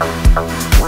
Wow.